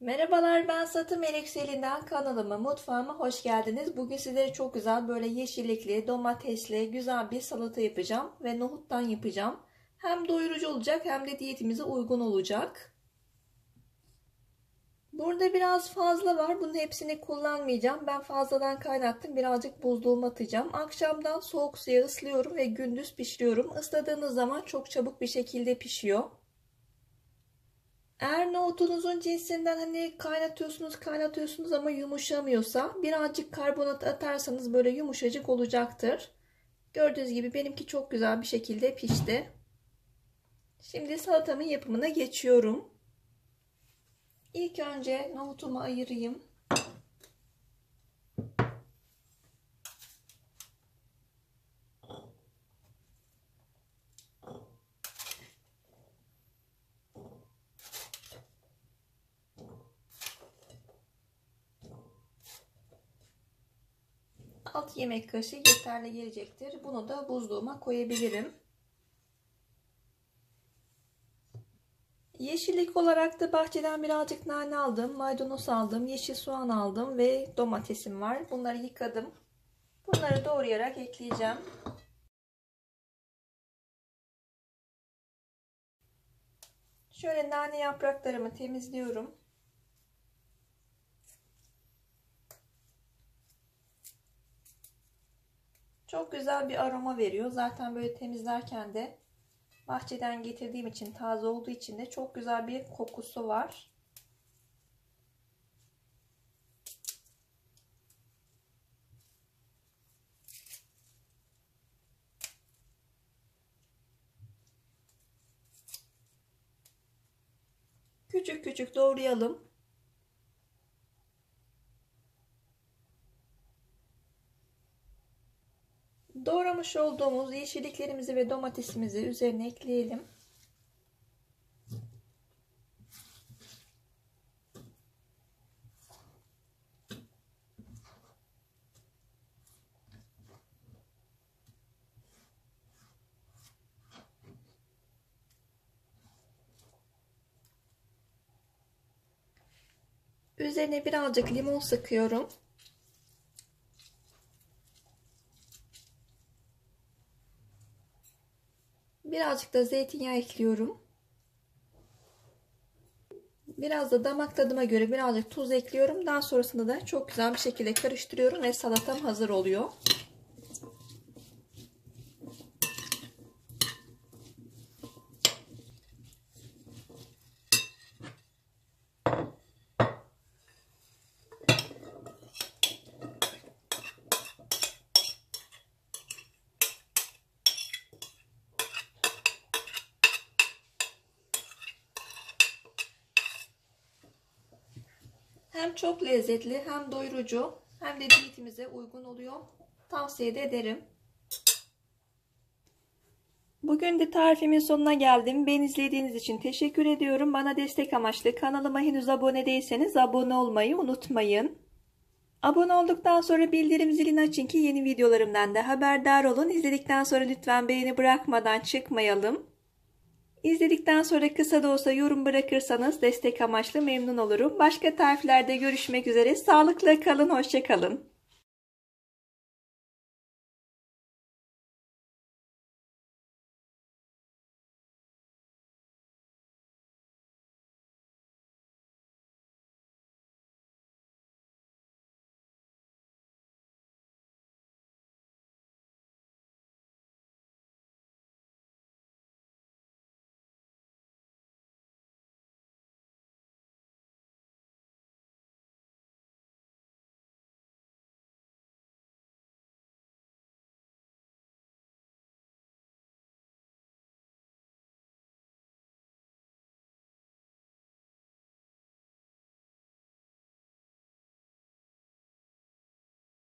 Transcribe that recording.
Merhabalar ben Satı Melek Selin'den kanalıma mutfağıma hoş geldiniz. Bugün sizlere çok güzel böyle yeşillikli domatesli güzel bir salata yapacağım ve nohuttan yapacağım. Hem doyurucu olacak hem de diyetimize uygun olacak. Burada biraz fazla var. Bunun hepsini kullanmayacağım. Ben fazladan kaynattım. Birazcık buzluğuma atacağım. Akşamdan soğuk suya ıslıyorum ve gündüz pişiriyorum. Isladığınız zaman çok çabuk bir şekilde pişiyor. Eğer nohutunuzun cinsinden hani kaynatıyorsunuz kaynatıyorsunuz ama yumuşamıyorsa birazcık karbonat atarsanız böyle yumuşacık olacaktır. Gördüğünüz gibi benimki çok güzel bir şekilde pişti. Şimdi salatamın yapımına geçiyorum. İlk önce nohutumu ayırayım. Alt yemek kaşığı yeterli gelecektir. Bunu da buzluğuma koyabilirim. Yeşillik olarak da bahçeden birazcık nane aldım, maydanoz aldım, yeşil soğan aldım ve domatesim var. Bunları yıkadım. Bunları doğrayarak ekleyeceğim. Şöyle nane yapraklarımı temizliyorum. Çok güzel bir aroma veriyor. Zaten böyle temizlerken de bahçeden getirdiğim için taze olduğu için de çok güzel bir kokusu var. Küçük küçük doğrayalım. Doğramış olduğumuz yeşilliklerimizi ve domatesimizi üzerine ekleyelim. Üzerine birazcık limon sıkıyorum. Birazcık da zeytinyağı ekliyorum. Biraz da damak tadıma göre birazcık tuz ekliyorum. Daha sonrasında da çok güzel bir şekilde karıştırıyorum ve salatam hazır oluyor. Hem çok lezzetli hem doyurucu hem de diyetimize uygun oluyor. Tavsiye de ederim. Bugün de tarifimin sonuna geldim. Beni izlediğiniz için teşekkür ediyorum. Bana destek amaçlı kanalıma henüz abone değilseniz abone olmayı unutmayın. Abone olduktan sonra bildirim zilini açın ki yeni videolarımdan da haberdar olun. İzledikten sonra lütfen beğeni bırakmadan çıkmayalım. İzledikten sonra kısa da olsa yorum bırakırsanız destek amaçlı memnun olurum. Başka tariflerde görüşmek üzere. Sağlıkla kalın, hoşçakalın.